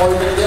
Dankeschön,